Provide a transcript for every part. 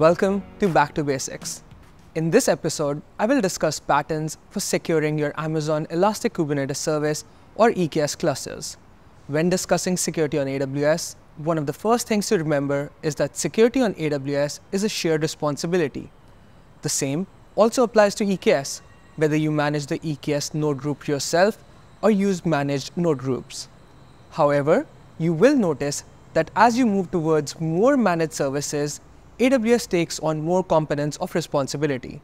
Welcome to Back to Basics. In this episode, I will discuss patterns for securing your Amazon Elastic Kubernetes Service or EKS clusters. When discussing security on AWS, one of the first things to remember is that security on AWS is a shared responsibility. The same also applies to EKS, whether you manage the EKS node group yourself or use managed node groups. However, you will notice that as you move towards more managed services, AWS takes on more components of responsibility.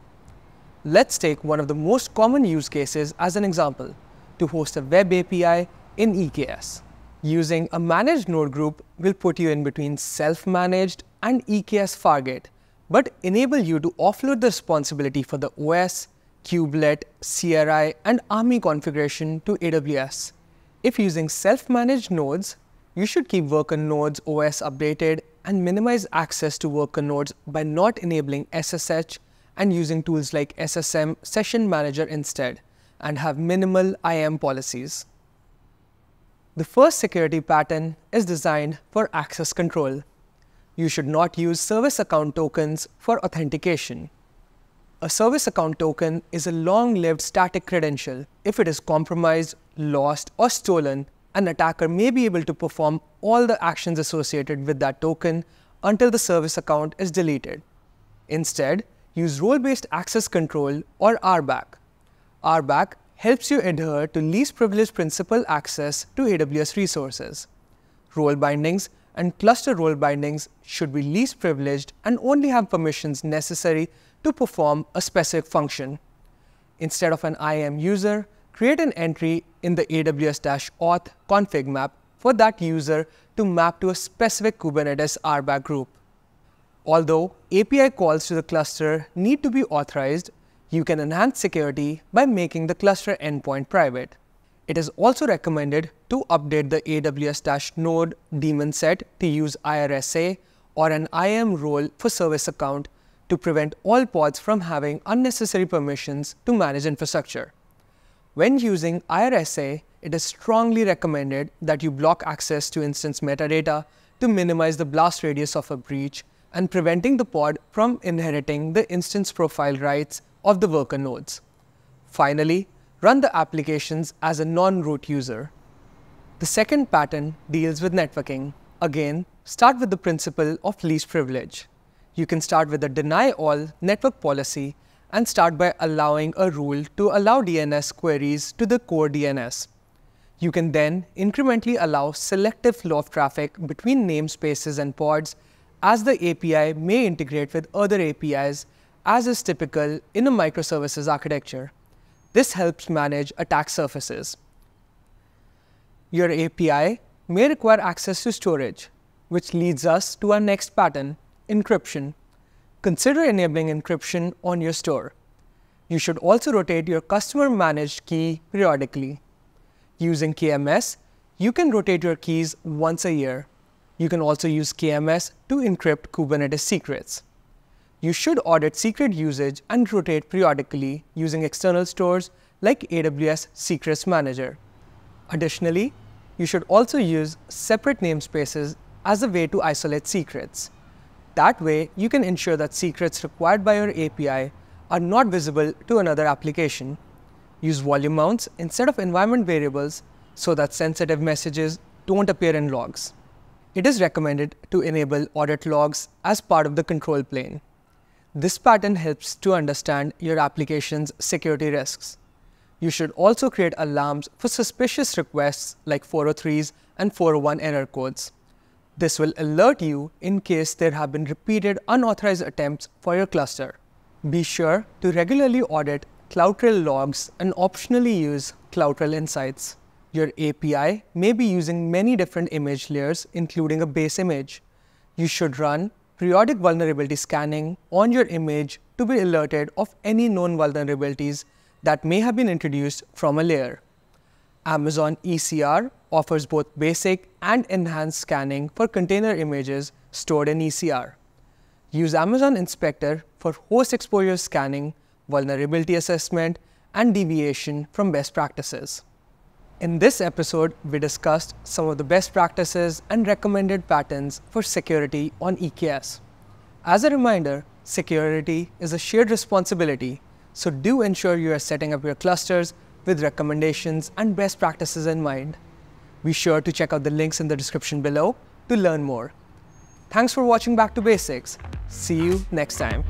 Let's take one of the most common use cases as an example, to host a web API in EKS. Using a managed node group will put you in between self-managed and EKS Fargate, but enable you to offload the responsibility for the OS, kubelet, CRI, and AMI configuration to AWS. If using self-managed nodes, you should keep worker nodes OS updated and minimize access to worker nodes by not enabling SSH and using tools like SSM Session Manager instead, and have minimal IAM policies. The first security pattern is designed for access control. You should not use service account tokens for authentication. A service account token is a long-lived static credential. If it is compromised, lost, or stolen, an attacker may be able to perform all the actions associated with that token until the service account is deleted. Instead, use role-based access control or RBAC. RBAC helps you adhere to least privileged principle access to AWS resources. Role bindings and cluster role bindings should be least privileged and only have permissions necessary to perform a specific function. Instead of an IAM user, create an entry in the AWS-auth config map for that user to map to a specific Kubernetes RBAC group. Although API calls to the cluster need to be authorized, you can enhance security by making the cluster endpoint private. It is also recommended to update the AWS-node daemon set to use IRSA or an IAM role for service account to prevent all pods from having unnecessary permissions to manage infrastructure. When using IRSA, it is strongly recommended that you block access to instance metadata to minimize the blast radius of a breach and preventing the pod from inheriting the instance profile rights of the worker nodes. Finally, run the applications as a non-root user. The second pattern deals with networking. Again, start with the principle of least privilege you can start with a deny all network policy and start by allowing a rule to allow DNS queries to the CoreDNS. You can then incrementally allow selective flow of traffic between namespaces and pods as the API may integrate with other APIs as is typical in a microservices architecture. This helps manage attack surfaces. Your API may require access to storage, which leads us to our next pattern, encryption. Consider enabling encryption on your store. You should also rotate your customer managed key periodically. Using KMS, you can rotate your keys once a year. You can also use KMS to encrypt Kubernetes secrets. You should audit secret usage and rotate periodically using external stores like AWS Secrets Manager. Additionally, you should also use separate namespaces as a way to isolate secrets. That way, you can ensure that secrets required by your API are not visible to another application. Use volume mounts instead of environment variables so that sensitive messages don't appear in logs. It is recommended to enable audit logs as part of the control plane. This pattern helps to understand your application's security risks. You should also create alarms for suspicious requests like 403s and 401 error codes. This will alert you in case there have been repeated unauthorized attempts for your cluster. Be sure to regularly audit CloudTrail logs and optionally use CloudTrail Insights. Your API may be using many different image layers, including a base image. You should run periodic vulnerability scanning on your image to be alerted of any known vulnerabilities that may have been introduced from a layer. Amazon ECR offers both basic and enhanced scanning for container images stored in ECR. Use Amazon Inspector for host exposure scanning, vulnerability assessment, and deviation from best practices. In this episode, we discussed some of the best practices and recommended patterns for security on EKS. As a reminder, security is a shared responsibility, so do ensure you are setting up your clusters with recommendations and best practices in mind. Be sure to check out the links in the description below to learn more. Thanks for watching Back to Basics. See you next time.